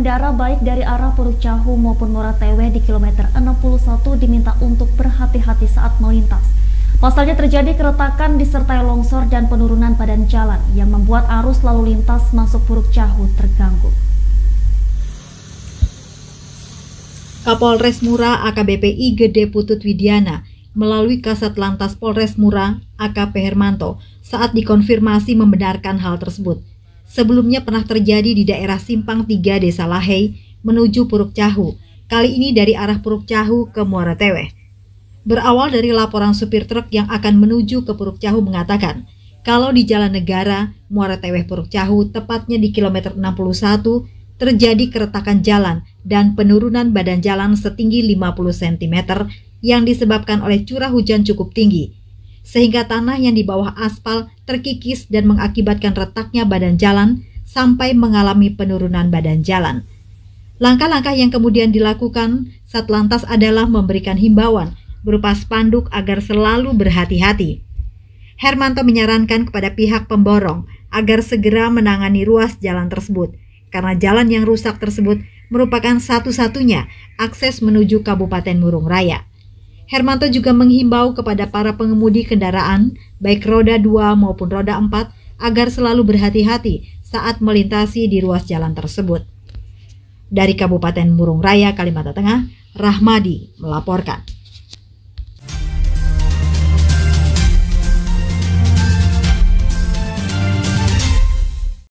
pengendara baik dari arah Puruk Cahu maupun Moratewe di kilometer 61 diminta untuk berhati-hati saat melintas. Pasalnya terjadi keretakan disertai longsor dan penurunan badan jalan yang membuat arus lalu lintas masuk Puruk Cahu terganggu. Kapolres Mura AKBP I Gede Putut Widiana melalui Kasat Lantas Polres Mura AKP Hermanto saat dikonfirmasi membenarkan hal tersebut. Sebelumnya pernah terjadi di daerah Simpang 3 Desa Lahei menuju Puruk Cahu, kali ini dari arah Puruk Cahu ke Muara Tewe. Berawal dari laporan supir truk yang akan menuju ke Puruk Cahu mengatakan, kalau di Jalan Negara, Muara Teweh Puruk Cahu, tepatnya di kilometer 61, terjadi keretakan jalan dan penurunan badan jalan setinggi 50 cm yang disebabkan oleh curah hujan cukup tinggi sehingga tanah yang di bawah aspal terkikis dan mengakibatkan retaknya badan jalan sampai mengalami penurunan badan jalan. Langkah-langkah yang kemudian dilakukan Satlantas adalah memberikan himbauan berupa spanduk agar selalu berhati-hati. Hermanto menyarankan kepada pihak pemborong agar segera menangani ruas jalan tersebut karena jalan yang rusak tersebut merupakan satu-satunya akses menuju Kabupaten Murung Raya. Hermanto juga menghimbau kepada para pengemudi kendaraan, baik roda 2 maupun roda 4, agar selalu berhati-hati saat melintasi di ruas jalan tersebut. Dari Kabupaten Murung Raya, Kalimantan Tengah, Rahmadi melaporkan.